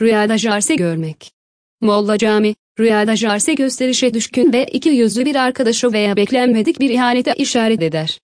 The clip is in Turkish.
rüyada jarse görmek. Molla Cami, rüyada jarse gösterişe düşkün ve iki yüzlü bir arkadaşı veya beklenmedik bir ihanete işaret eder.